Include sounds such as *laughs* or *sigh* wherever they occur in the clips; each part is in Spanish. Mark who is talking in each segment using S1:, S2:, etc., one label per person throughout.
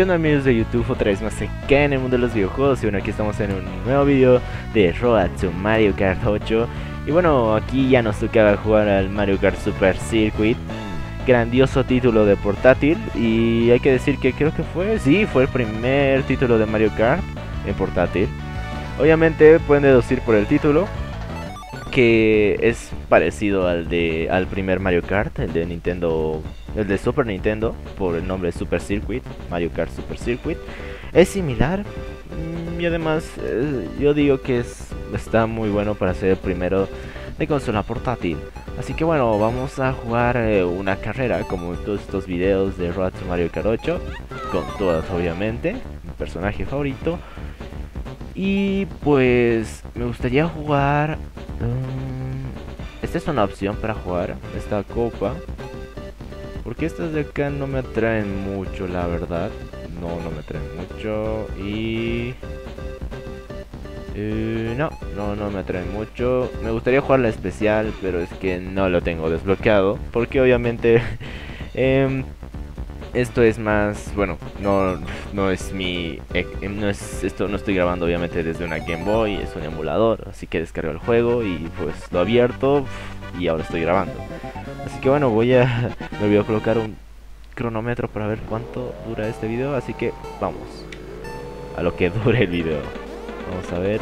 S1: ¿Qué amigos de YouTube? Otra vez más acá en el mundo de los videojuegos. Y bueno, aquí estamos en un nuevo video de Road to Mario Kart 8 Y bueno, aquí ya nos tocaba jugar al Mario Kart Super Circuit. Grandioso título de portátil. Y hay que decir que creo que fue, sí, fue el primer título de Mario Kart en portátil. Obviamente pueden deducir por el título que es parecido al de al primer Mario Kart, el de Nintendo, el de Super Nintendo por el nombre Super Circuit, Mario Kart Super Circuit. Es similar mm, y además eh, yo digo que es está muy bueno para ser el primero de consola portátil. Así que bueno, vamos a jugar eh, una carrera como en todos estos videos de Road to Mario Kart 8 con todas obviamente, mi personaje favorito. Y pues me gustaría jugar esta es una opción para jugar esta copa. Porque estas de acá no me atraen mucho, la verdad. No, no me atraen mucho. Y... Eh, no, no, no me atraen mucho. Me gustaría jugar la especial, pero es que no lo tengo desbloqueado. Porque obviamente... *laughs* eh, esto es más, bueno, no, no es mi, eh, no es, esto no estoy grabando obviamente desde una Game Boy, es un emulador, así que descargo el juego y pues lo abierto y ahora estoy grabando. Así que bueno, voy a, *laughs* me voy a colocar un cronómetro para ver cuánto dura este video, así que vamos a lo que *laughs* dure el video. Vamos a ver.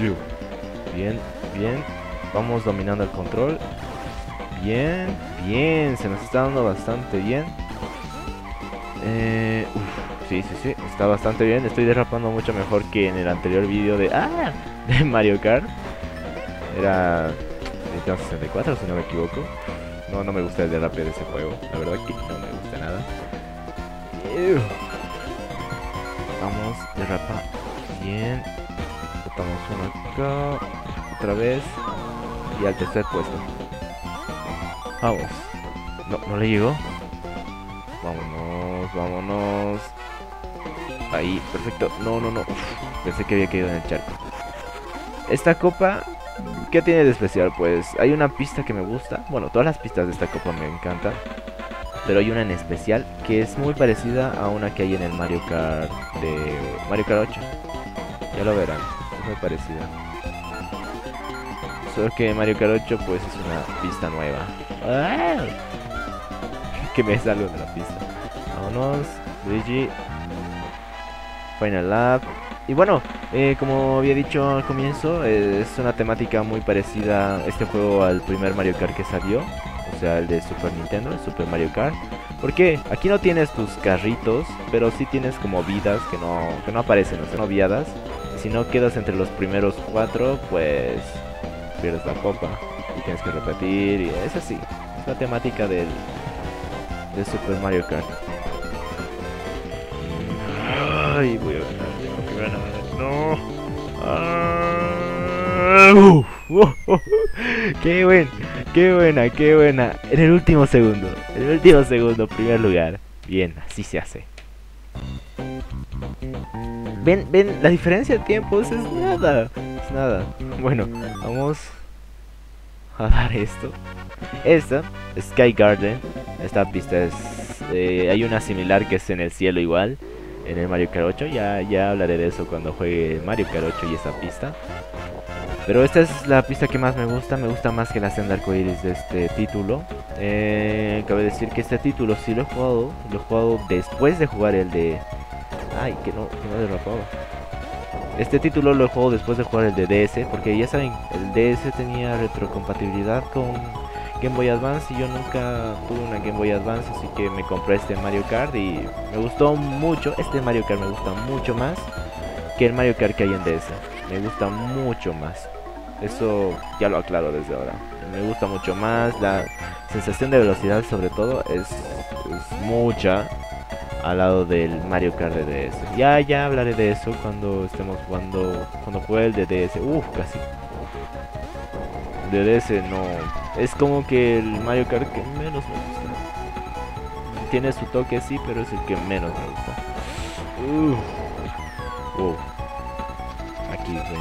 S1: Mm, bien, bien, vamos dominando el control. Bien, bien, se nos está dando bastante bien. Eh, sí, sí, sí, está bastante bien. Estoy derrapando mucho mejor que en el anterior vídeo de, ah, de Mario Kart. Era Nintendo 64, si no me equivoco. No, no me gusta el derrape de ese juego. La verdad que no me gusta nada. Vamos, derrapa. Bien. Botamos uno acá. Otra vez. Y al tercer puesto. Vamos. No, no le llegó. Vámonos, vámonos. Ahí, perfecto. No, no, no. pensé que había caído en el charco. Esta copa, ¿qué tiene de especial? Pues hay una pista que me gusta. Bueno, todas las pistas de esta copa me encantan. Pero hay una en especial que es muy parecida a una que hay en el Mario Kart de Mario Kart 8. Ya lo verán, es muy parecida. Solo que Mario Kart 8 pues es una pista nueva. ¡Ah! Que me salgo de la pista. Vámonos, Luigi. Final Lap. Y bueno, eh, como había dicho al comienzo, eh, es una temática muy parecida este juego al primer Mario Kart que salió. O sea, el de Super Nintendo, el Super Mario Kart. Porque aquí no tienes tus carritos, pero sí tienes como vidas que no, que no aparecen, o sea, no viadas. Si no quedas entre los primeros cuatro, pues pierdes la copa y tienes que repetir y es así. Es la temática del de Super Mario Kart. Ay, voy a ganar, tengo que ganar. No. Ah, qué buena, qué buena, qué buena. En el último segundo, en el último segundo, primer lugar. Bien, así se hace. Ven, ven, la diferencia de tiempos es nada. Es nada. *laughs* Bueno, vamos a dar esto. Esta, Sky Garden. Esta pista es. Eh, hay una similar que es en el cielo igual. En el Mario Kart 8. Ya, ya hablaré de eso cuando juegue Mario Kart 8 y esa pista. Pero esta es la pista que más me gusta. Me gusta más que la senda arcoiris de este título. Eh, cabe decir que este título sí lo he jugado. Lo he jugado después de jugar el de Ay, que no, que no he derrapado. Este título lo juego después de jugar el de DS, porque ya saben, el DS tenía retrocompatibilidad con Game Boy Advance y yo nunca tuve una Game Boy Advance, así que me compré este Mario Kart y me gustó mucho. Este Mario Kart me gusta mucho más que el Mario Kart que hay en DS. Me gusta mucho más. Eso ya lo aclaro desde ahora. Me gusta mucho más. La sensación de velocidad sobre todo es, es mucha al lado del Mario Kart de DS. Ya, ya hablaré de eso cuando estemos jugando, cuando juegue el de DS. Uf, casi. De DS no, es como que el Mario Kart que menos me gusta. Tiene su toque sí, pero es el que menos me gusta. Uf. Aquí, 20.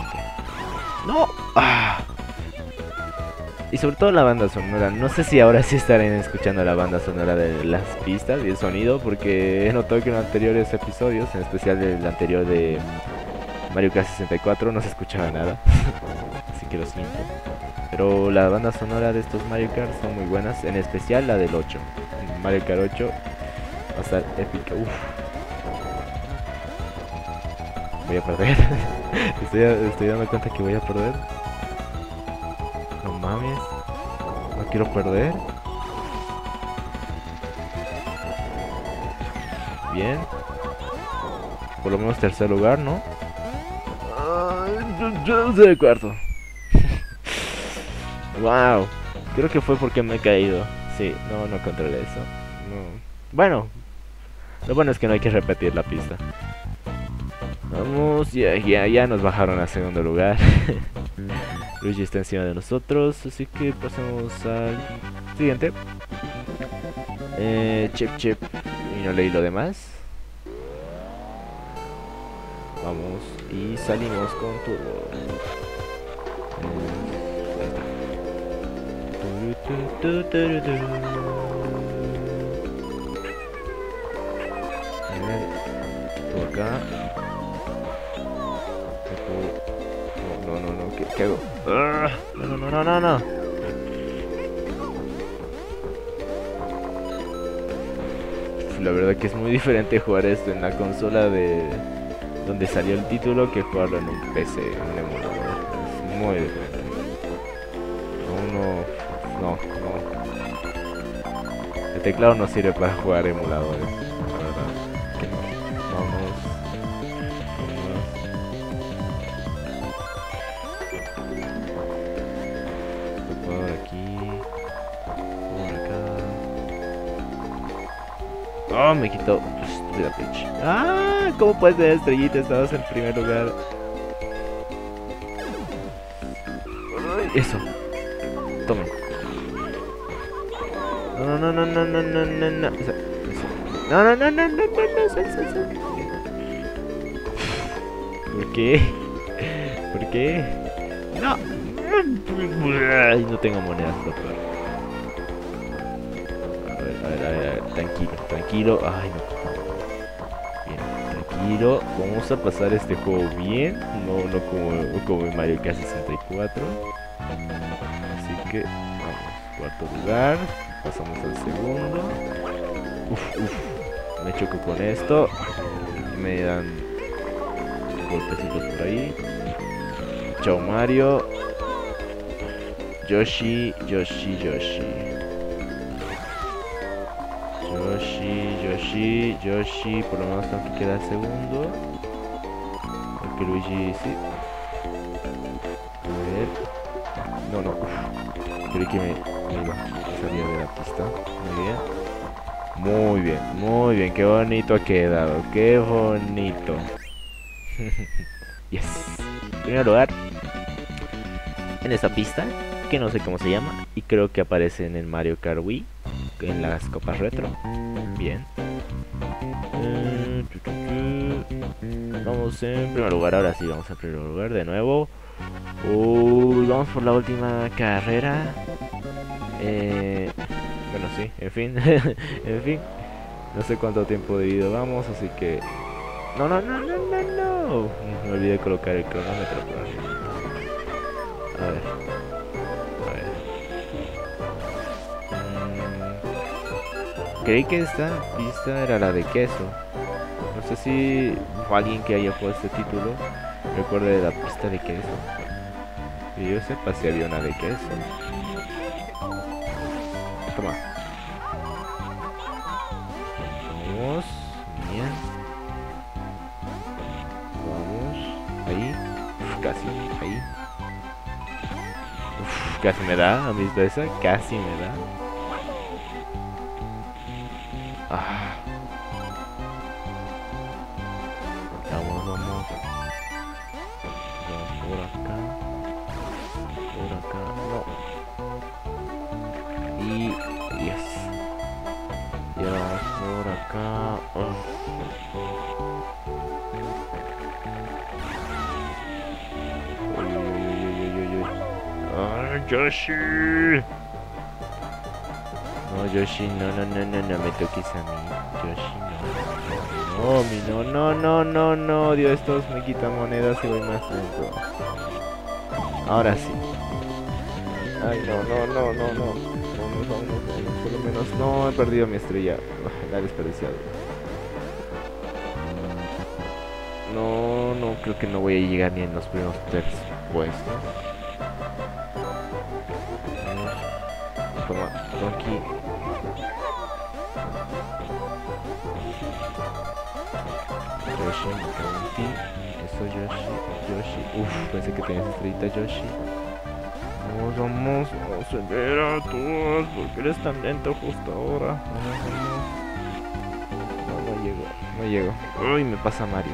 S1: No. Ah. Y sobre todo la banda sonora. No sé si ahora sí estarán escuchando la banda sonora de las pistas y el sonido. Porque he notado que en anteriores episodios, en especial el anterior de Mario Kart 64, no se escuchaba nada. *laughs* Así que lo siento. Pero la banda sonora de estos Mario Kart son muy buenas. En especial la del 8. Mario Kart 8 va a estar épica. Voy a perder. *laughs* estoy, estoy dando cuenta que voy a perder. No mames. No quiero perder. Bien. Por lo menos tercer lugar, ¿no? Yo soy el cuarto. *laughs* wow. Creo que fue porque me he caído. Sí, no, no controlé eso. No. Bueno. Lo bueno es que no hay que repetir la pista. Vamos, ya, ya, ya nos bajaron a segundo lugar. *laughs* Luigi está encima de nosotros, así que pasamos al siguiente. Eh, chip, chip. Y no leí lo demás. Vamos y salimos con turbo. Por acá. ¿Qué, hago? No, no, no, no, no, no. La verdad que es muy diferente jugar esto en la consola de donde salió el título que jugarlo en un PC, en un emulador. Es muy diferente. Uno, no, no. El teclado no sirve para jugar emuladores, Aquí. Por acá. Oh, me quitó. Estúpida pitch. Ah, ¿cómo puedes tener estrellita? Estabas en primer lugar. Eso. Toma. No, no, no, no, no, no, no, no. Eso, eso. No, no, no, no, no, no, no, sal, sal, sal. ¿Por qué? ¿Por qué? No. Ay, no tengo monedas, lo peor. A ver, a ver, a ver, a ver, tranquilo, tranquilo. Ay, no. Bien, tranquilo. Vamos a pasar este juego bien. No, no como, como en Mario Kart 64. Así que, vamos. Cuarto lugar. Pasamos al segundo. Uf, uf. Me choco con esto. Me dan golpecitos por ahí. Chao Mario. Yoshi, Yoshi, Yoshi. Yoshi, Yoshi, Yoshi. Por lo menos tengo que quedar segundo. Porque Luigi sí. A ver. No, no. uf. Creí que me, me iba a salir de la pista. Muy bien. Muy bien, muy bien. Qué bonito ha quedado. Qué bonito. *laughs* yes. Primer lugar, en esta pista, que no sé cómo se llama, y creo que aparece en el Mario Kart Wii, en las copas retro. Bien. Eh. Vamos en primer lugar, ahora sí, vamos en primer lugar de nuevo. Uy, vamos por la última carrera. Eh, bueno, sí, en fin, *laughs* en fin. No sé cuánto tiempo de video vamos, así que... No, no, no, no, no, no. Me olvidé de colocar el cronómetro. A ver. Creí que esta pista era la de queso. No sé si alguien que haya jugado este título recuerde de la pista de queso. Que yo sepa si había una de queso. Toma. Vamos. Bien. Vamos. Ahí. Uf, casi. Ahí. Uf, casi me da. ¿Han visto esa? Casi me da. Ay, Yoshi. No, Yoshi, no, no, no, no, no me toques a mí. Yoshi, no. No, mi, no, no, no, no, no. Dios, estos me quitan monedas y voy más lento. Ahora sí. Ay, no, no, no, no, no. Vamos, vamos, vamos. Por lo menos no he perdido mi estrella. La he desperdiciado. No, no, creo que no voy a llegar ni en los primeros tres puestos. Toma, Donkey. Yoshi, Donkey. Eso, Yoshi, Yoshi. Uf, pensé que tenías estrellita, Yoshi. Vamos, vamos, acelera tú, porque eres tan lento justo ahora. Vamos. No, no llego, no llego. Uy, me pasa Mario.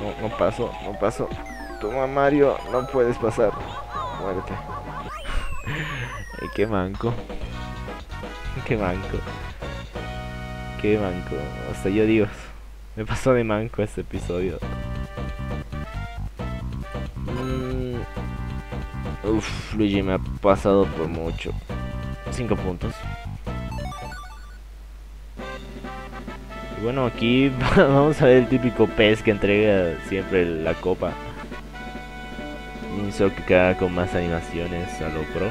S1: No, no paso, no paso. Toma Mario, no puedes pasar. Muérete. Ay, qué manco. Qué manco. Qué manco. Hasta yo digo. Me pasó de manco este episodio. Mm. Uf, Luigi me ha pasado por mucho. Cinco puntos. Y bueno, aquí *laughs* vamos a ver el típico pez que entrega siempre la copa. Solo que queda con más animaciones a lo pro.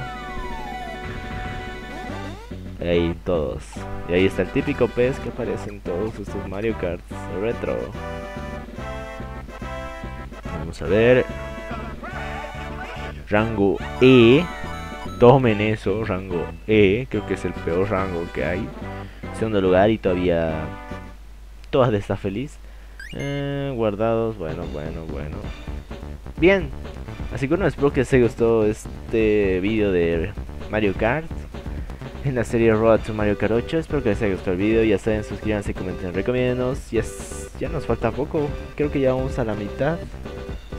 S1: Ahí todos. Y ahí está el típico pez que aparece en todos estos Mario Kart retro. Vamos a ver. Rango E. Tomen eso, rango E. Creo que es el peor rango que hay. Segundo lugar y todavía todas está feliz. Eh, guardados, bueno, bueno, bueno. Bien. Así que bueno, espero que les haya gustado este vídeo de Mario Kart en la serie Road to Mario Kart 8. Espero que les haya gustado el vídeo. Ya saben, suscríbanse, comenten, recomiéndenos. Ya, ya nos falta poco. Creo que ya vamos a la mitad.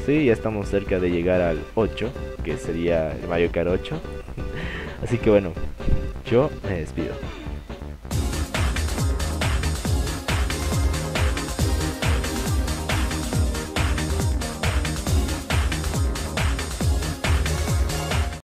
S1: Sí, ya estamos cerca de llegar al 8, que sería el Mario Kart 8. *laughs* Así que bueno, yo me despido.